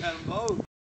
Got them both.